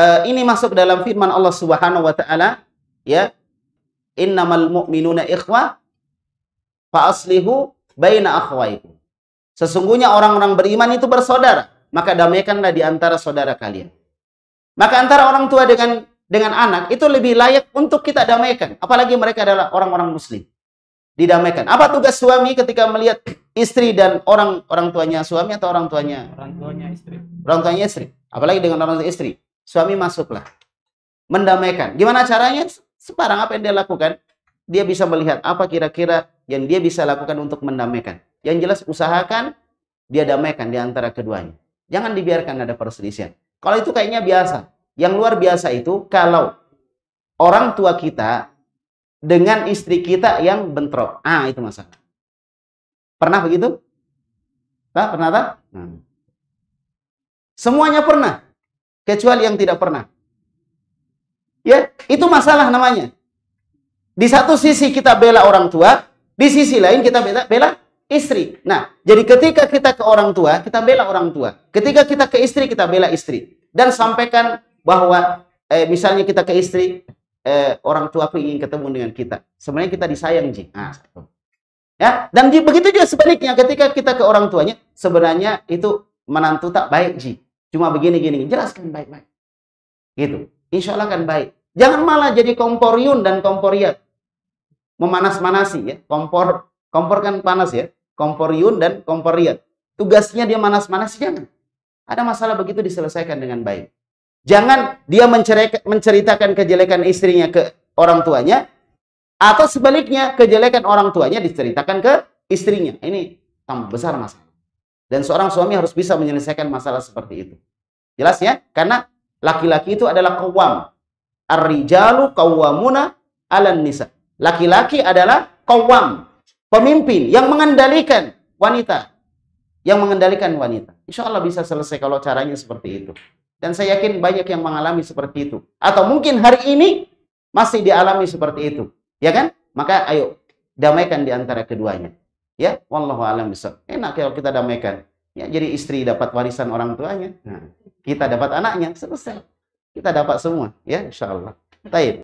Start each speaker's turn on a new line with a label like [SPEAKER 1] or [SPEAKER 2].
[SPEAKER 1] uh, ini masuk dalam firman Allah Subhanahu wa taala ya. Innamal mu'minuna ikhwah fa aslihu baina akhwaikum. Sesungguhnya orang-orang beriman itu bersaudara maka damaikanlah di antara saudara kalian. Maka antara orang tua dengan dengan anak itu lebih layak untuk kita damaikan. Apalagi mereka adalah orang-orang muslim. Didamaikan. Apa tugas suami ketika melihat istri dan orang orang tuanya suami atau orang tuanya?
[SPEAKER 2] Orang tuanya istri.
[SPEAKER 1] Orang tuanya istri. Apalagi dengan orang tua istri suami masuklah. Mendamaikan. Gimana caranya? Sekarang apa yang dia lakukan? Dia bisa melihat apa kira-kira yang dia bisa lakukan untuk mendamaikan. Yang jelas usahakan dia damaikan di antara keduanya. Jangan dibiarkan ada perselisihan. Kalau itu kayaknya biasa. Yang luar biasa itu kalau orang tua kita dengan istri kita yang bentrok. Ah itu masalah. Pernah begitu? Tak pernah tak? Hmm. semuanya pernah kecuali yang tidak pernah. Ya, itu masalah namanya. Di satu sisi kita bela orang tua, di sisi lain kita bela, bela istri. Nah, jadi ketika kita ke orang tua, kita bela orang tua. Ketika kita ke istri, kita bela istri. Dan sampaikan bahwa eh, misalnya kita ke istri, eh, orang tua aku ingin ketemu dengan kita. Sebenarnya kita disayang, Ji. Nah, ya, dan di, begitu juga sebaliknya ketika kita ke orang tuanya, sebenarnya itu menantu tak baik, Ji. Cuma begini-gini, jelaskan baik-baik. Gitu. Insya Allah kan baik. Jangan malah jadi komporiun dan komporiat. Memanas-manasi ya. Kompor kompor kan panas ya. Komporiun dan komporiat. Tugasnya dia manas-manasi jangan. Ada masalah begitu diselesaikan dengan baik. Jangan dia menceritakan kejelekan istrinya ke orang tuanya atau sebaliknya kejelekan orang tuanya diceritakan ke istrinya. Ini tambah besar masalah. Dan seorang suami harus bisa menyelesaikan masalah seperti itu. Jelas ya? Karena laki-laki itu adalah kawam. Ar-rijalu kawamuna ala nisa. Laki-laki adalah kawam. Pemimpin yang mengendalikan wanita. Yang mengendalikan wanita. Insya Allah bisa selesai kalau caranya seperti itu. Dan saya yakin banyak yang mengalami seperti itu. Atau mungkin hari ini masih dialami seperti itu. Ya kan? Maka ayo damaikan di antara keduanya. Ya, wallahu alam bisa. Enak kalau kita damaikan. Ya, jadi istri dapat warisan orang tuanya. Nah, kita dapat anaknya, selesai. Kita dapat semua, ya, insya Allah. Taib.